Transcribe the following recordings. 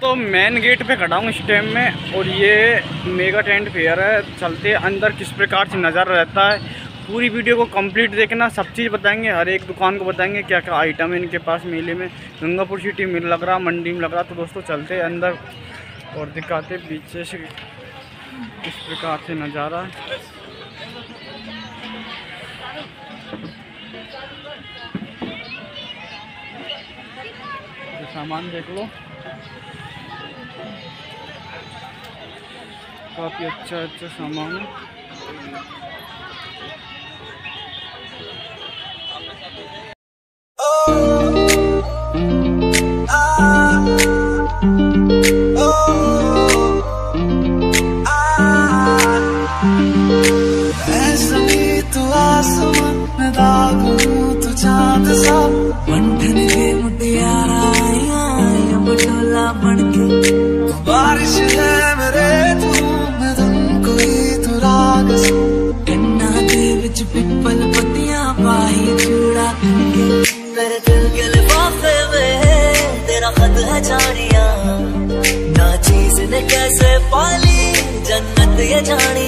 तो main gate पे खड़ा हूँ इस टाइम में और ये मेगा टेंट फेयर है। चलते अंदर किस प्रकार से नज़ारा रहता है। पूरी वीडियो को कंप्लीट देखना। सब चीज़ बताएँगे। हर एक दुकान को बताएँगे क्या क्या आइटम है इनके पास मेले में। गंगापुर सिटी में लग रहा, मंडी में लग रहा। तो दोस्तों चलते अंदर और दिखाते पीछे से किस प्रकार से नज़ारा। सामान देख लो। काफ़ी अच्छा अच्छा सामान है। पाली जन्नत ये जानिया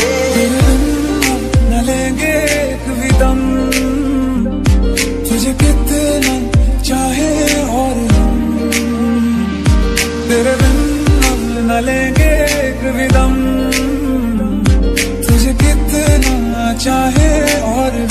लेंगे एक तुझे कितना चाहे और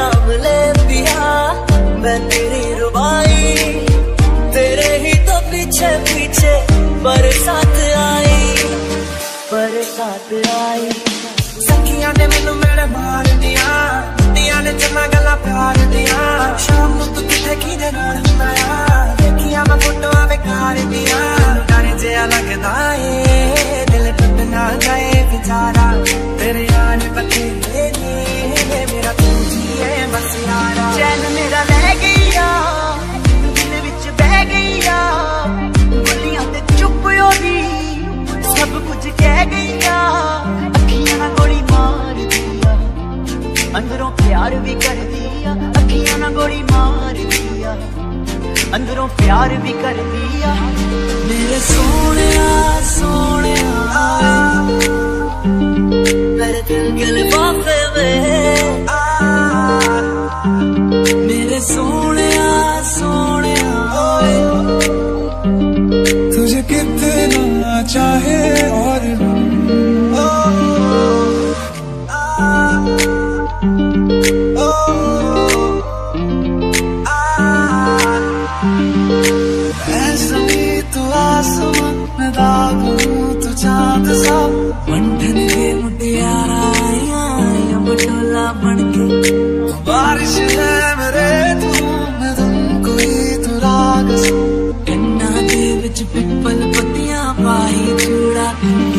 ਨਾਮ ਲੈਂਦੀਆਂ ਤੇਰੇ ਹੀ ਪਿੱਛੇ ਪਿੱਛੇ ਪਰ ਸਾਥ ਆਈ। ਪਰ ਸਾਥ ਆਈ ਮੈਨੂੰ ਮੇਰੇ ਮਾਰਦੀਆਂ ਦੀਆਂ ਨੇ ਜਮਾ ਗੱਲਾਂ ਪਿਆਰ ਦੀਆਂ अंदरों प्यार भी कर दिया। मेरे सोने सोने मेरे सोने ही चूड़ा